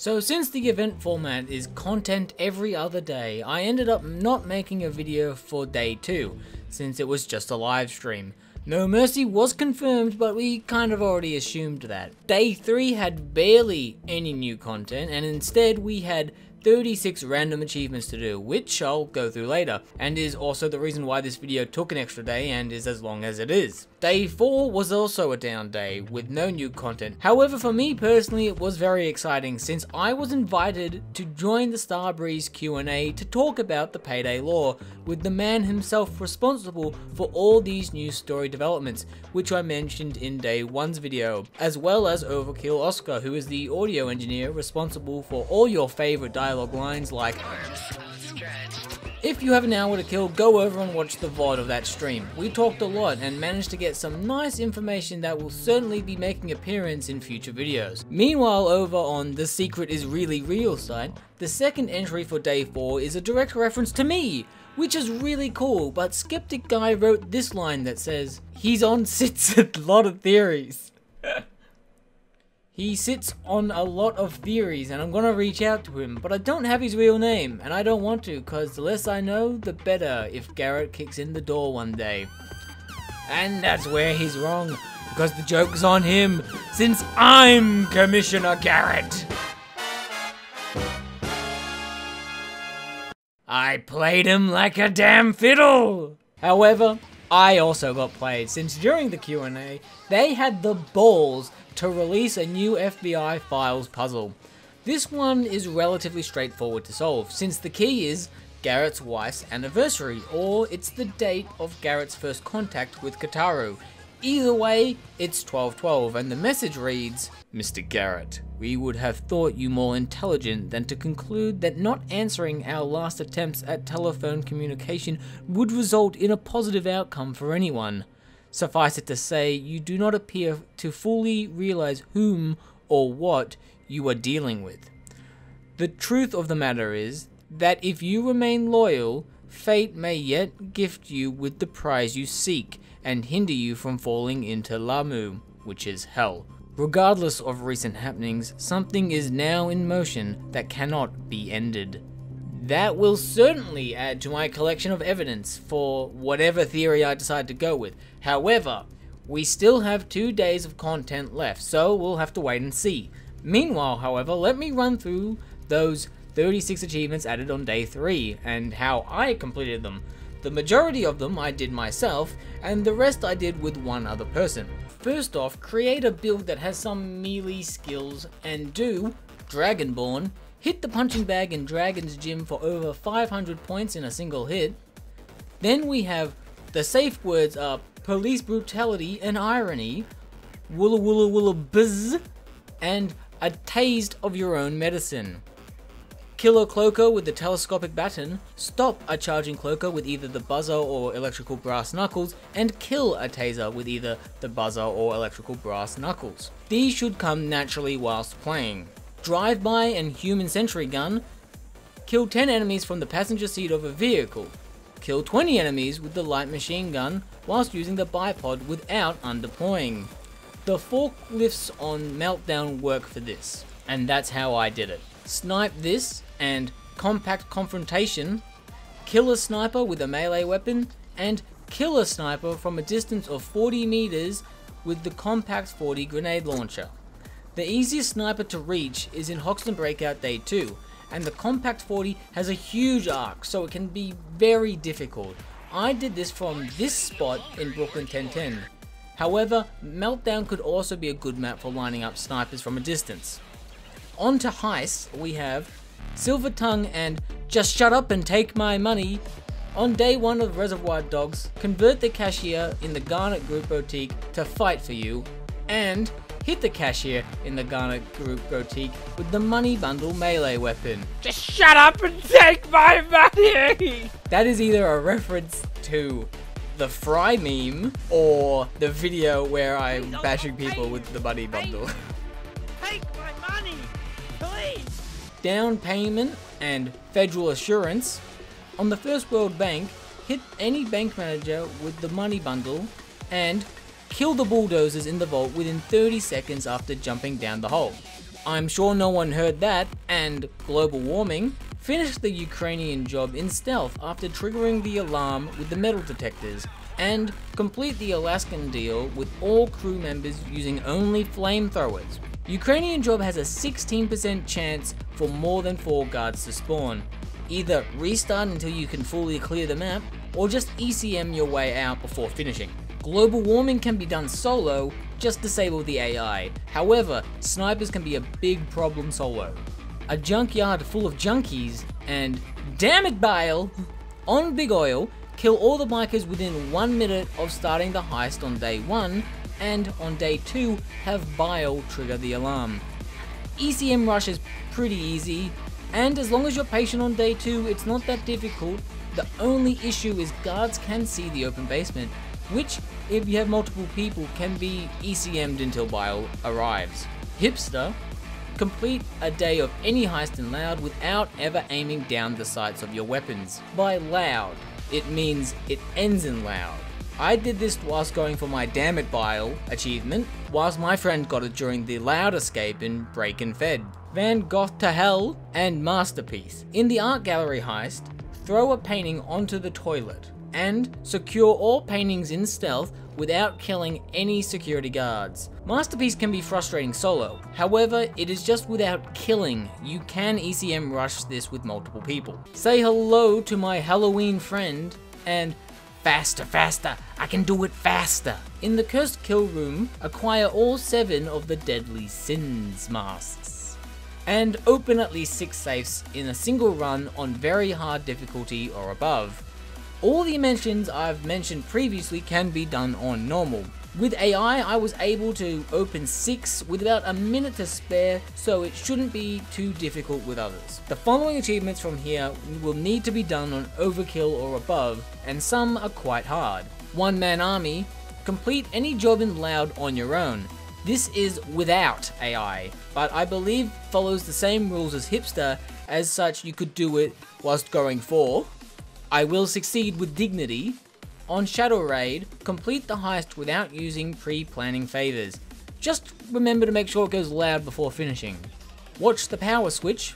So since the event format is content every other day, I ended up not making a video for day 2, since it was just a live stream. No Mercy was confirmed, but we kind of already assumed that. Day 3 had barely any new content, and instead we had 36 random achievements to do, which I'll go through later, and is also the reason why this video took an extra day and is as long as it is. Day 4 was also a down day, with no new content. However, for me personally, it was very exciting since I was invited to join the Starbreeze Q&A to talk about the Payday Lore with the man himself responsible for all these new story developments, which I mentioned in Day 1's video, as well as Overkill Oscar, who is the audio engineer responsible for all your favorite dialogue lines like if you have an hour to kill, go over and watch the VOD of that stream. We talked a lot and managed to get some nice information that will certainly be making appearance in future videos. Meanwhile, over on The Secret is Really Real side, the second entry for day 4 is a direct reference to me, which is really cool, but Skeptic Guy wrote this line that says, he's on sits a lot of theories. He sits on a lot of theories and I'm gonna reach out to him, but I don't have his real name and I don't want to cause the less I know, the better if Garrett kicks in the door one day. And that's where he's wrong, because the joke's on him, since I'm Commissioner Garrett. I played him like a damn fiddle! However, I also got played, since during the Q&A, they had the balls to release a new FBI files puzzle. This one is relatively straightforward to solve, since the key is Garrett's wife's anniversary, or it's the date of Garrett's first contact with Kataru. Either way, it's 1212, and the message reads, Mr. Garrett, we would have thought you more intelligent than to conclude that not answering our last attempts at telephone communication would result in a positive outcome for anyone. Suffice it to say, you do not appear to fully realize whom or what you are dealing with. The truth of the matter is that if you remain loyal, fate may yet gift you with the prize you seek and hinder you from falling into Lamu, which is hell. Regardless of recent happenings, something is now in motion that cannot be ended. That will certainly add to my collection of evidence for whatever theory I decide to go with. However, we still have two days of content left, so we'll have to wait and see. Meanwhile, however, let me run through those 36 achievements added on day 3 and how I completed them. The majority of them I did myself, and the rest I did with one other person. First off, create a build that has some melee skills and do Dragonborn hit the punching bag in Dragan's Gym for over 500 points in a single hit. Then we have the safe words are police brutality and irony, woola woola woola buzz, and a taste of your own medicine. Kill a Cloaker with the telescopic baton, stop a charging Cloaker with either the buzzer or electrical brass knuckles, and kill a Taser with either the buzzer or electrical brass knuckles. These should come naturally whilst playing drive-by and human sentry gun, kill 10 enemies from the passenger seat of a vehicle, kill 20 enemies with the light machine gun whilst using the bipod without undeploying. The forklifts on Meltdown work for this, and that's how I did it. Snipe this and compact confrontation, kill a sniper with a melee weapon, and kill a sniper from a distance of 40 meters with the compact 40 grenade launcher. The easiest sniper to reach is in Hoxton Breakout Day 2, and the Compact 40 has a huge arc, so it can be very difficult. I did this from this spot in Brooklyn 1010. However, Meltdown could also be a good map for lining up snipers from a distance. On to Heist, we have Silver Tongue and Just Shut Up and Take My Money. On day one of Reservoir Dogs, convert the cashier in the Garnet Group Boutique to fight for you, and hit the cashier in the Garnet Group boutique with the money bundle melee weapon. Just shut up and take my money! That is either a reference to the Fry meme or the video where I'm bashing people with the money bundle. Take my money, please! Down payment and federal assurance. On the First World Bank, hit any bank manager with the money bundle and kill the bulldozers in the vault within 30 seconds after jumping down the hole. I'm sure no one heard that, and global warming, finished the Ukrainian job in stealth after triggering the alarm with the metal detectors, and complete the Alaskan deal with all crew members using only flamethrowers. Ukrainian job has a 16% chance for more than 4 guards to spawn. Either restart until you can fully clear the map, or just ECM your way out before finishing. Global warming can be done solo, just disable the AI. However, snipers can be a big problem solo. A junkyard full of junkies, and damn it Bile, on Big Oil, kill all the bikers within one minute of starting the heist on day one, and on day two, have Bile trigger the alarm. ECM rush is pretty easy, and as long as you're patient on day two, it's not that difficult. The only issue is guards can see the open basement, which, if you have multiple people, can be ECM'd until Bile arrives. Hipster, complete a day of any heist in Loud without ever aiming down the sights of your weapons. By loud, it means it ends in loud. I did this whilst going for my Damn It Bile achievement, whilst my friend got it during the Loud escape in Breakin' Feds. Van Gogh to Hell and Masterpiece. In the art gallery heist, throw a painting onto the toilet and secure all paintings in stealth without killing any security guards. Masterpiece can be frustrating solo, however, it is just without killing. You can ECM rush this with multiple people. Say hello to my Halloween friend and Faster, faster, I can do it faster. In the cursed kill room, acquire all seven of the deadly sins masks. And open at least six safes in a single run on very hard difficulty or above. All the mentions I've mentioned previously can be done on normal. With AI, I was able to open 6 with about a minute to spare, so it shouldn't be too difficult with others. The following achievements from here will need to be done on overkill or above, and some are quite hard. One man army, complete any job in loud on your own. This is without AI, but I believe follows the same rules as Hipster, as such you could do it whilst going for I will succeed with dignity. On Shadow Raid, complete the heist without using pre-planning favors. Just remember to make sure it goes loud before finishing. Watch the power switch.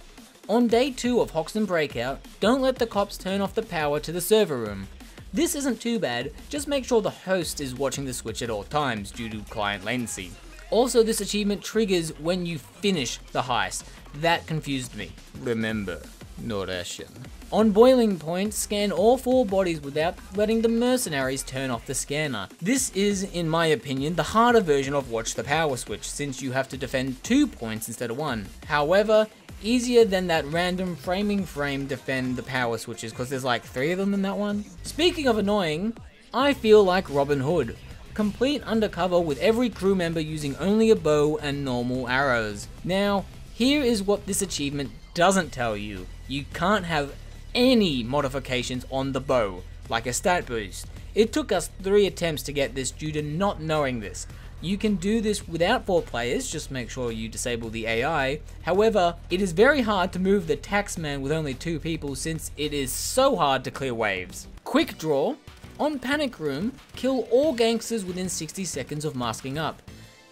On day 2 of Hoxton Breakout, don't let the cops turn off the power to the server room. This isn't too bad, just make sure the host is watching the switch at all times due to client latency. Also, this achievement triggers when you finish the heist. That confused me. Remember, not Ashen. On boiling point, scan all four bodies without letting the mercenaries turn off the scanner. This is, in my opinion, the harder version of Watch the Power Switch, since you have to defend two points instead of one. However, easier than that random framing frame defend the power switches, because there's like three of them in that one. Speaking of annoying, I feel like Robin Hood. Complete undercover with every crew member using only a bow and normal arrows. Now, here is what this achievement doesn't tell you. You can't have any modifications on the bow, like a stat boost. It took us 3 attempts to get this due to not knowing this. You can do this without 4 players, just make sure you disable the AI. However, it is very hard to move the taxman with only 2 people since it is so hard to clear waves. Quick draw. On Panic Room, kill all gangsters within 60 seconds of masking up.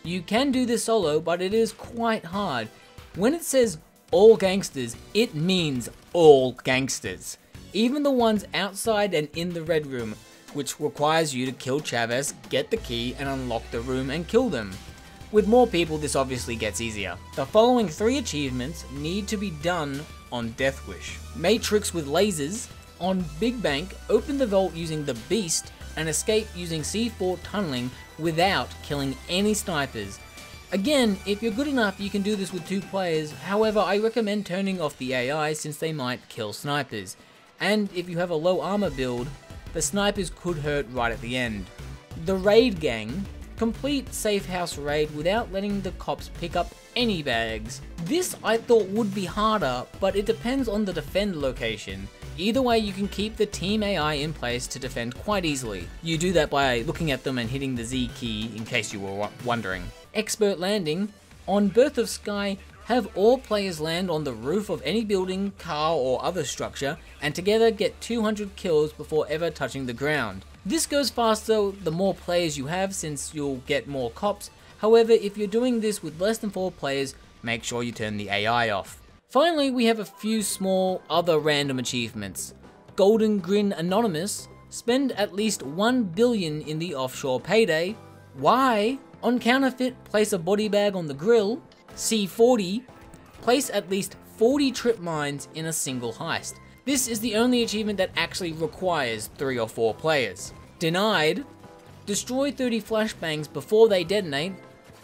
You can do this solo, but it is quite hard. When it says all gangsters, it means all gangsters. Even the ones outside and in the red room, which requires you to kill Chavez, get the key and unlock the room and kill them. With more people this obviously gets easier. The following three achievements need to be done on Death Wish. Matrix with lasers, on Big Bank, open the vault using the Beast and escape using C4 tunneling without killing any snipers Again, if you're good enough, you can do this with two players, however I recommend turning off the AI since they might kill snipers. And if you have a low armor build, the snipers could hurt right at the end. The Raid Gang, complete safe house raid without letting the cops pick up any bags. This I thought would be harder, but it depends on the defend location. Either way, you can keep the team AI in place to defend quite easily. You do that by looking at them and hitting the Z key in case you were wondering. Expert landing. On Birth of Sky, have all players land on the roof of any building, car or other structure and together get 200 kills before ever touching the ground. This goes faster the more players you have since you'll get more cops, however if you're doing this with less than 4 players, make sure you turn the AI off. Finally, we have a few small other random achievements. Golden Grin Anonymous, spend at least 1 billion in the offshore payday. Y, on counterfeit, place a body bag on the grill. C40, place at least 40 trip mines in a single heist. This is the only achievement that actually requires 3 or 4 players. Denied, destroy 30 flashbangs before they detonate.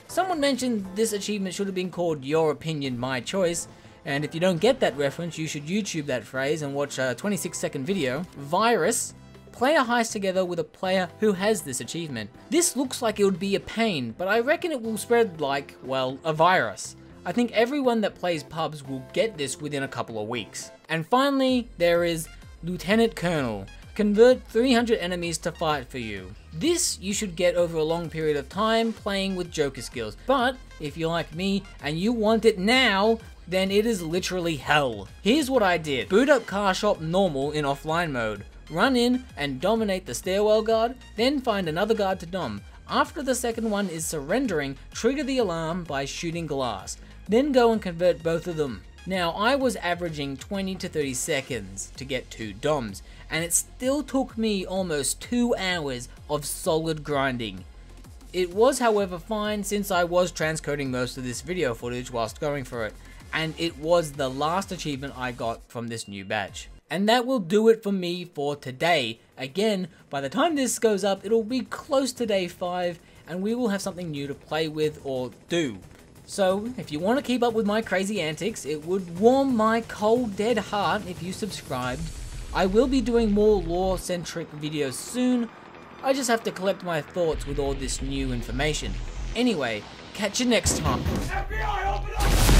Someone mentioned this achievement should have been called Your Opinion, My Choice, and if you don't get that reference, you should YouTube that phrase and watch a 26 second video. Virus, play a heist together with a player who has this achievement. This looks like it would be a pain, but I reckon it will spread like, well, a virus. I think everyone that plays pubs will get this within a couple of weeks. And finally, there is Lieutenant Colonel. Convert 300 enemies to fight for you. This you should get over a long period of time playing with Joker skills, but if you're like me and you want it now, then it is literally hell. Here's what I did. Boot up Car Shop normal in offline mode. Run in and dominate the stairwell guard, then find another guard to dom. After the second one is surrendering, trigger the alarm by shooting glass. Then go and convert both of them. Now, I was averaging 20 to 30 seconds to get two DOMs, and it still took me almost two hours of solid grinding. It was however fine since I was transcoding most of this video footage whilst going for it, and it was the last achievement I got from this new batch. And that will do it for me for today. Again, by the time this goes up, it'll be close to day 5, and we will have something new to play with or do. So, if you want to keep up with my crazy antics, it would warm my cold dead heart if you subscribed. I will be doing more lore-centric videos soon, I just have to collect my thoughts with all this new information. Anyway, catch you next time. FBI,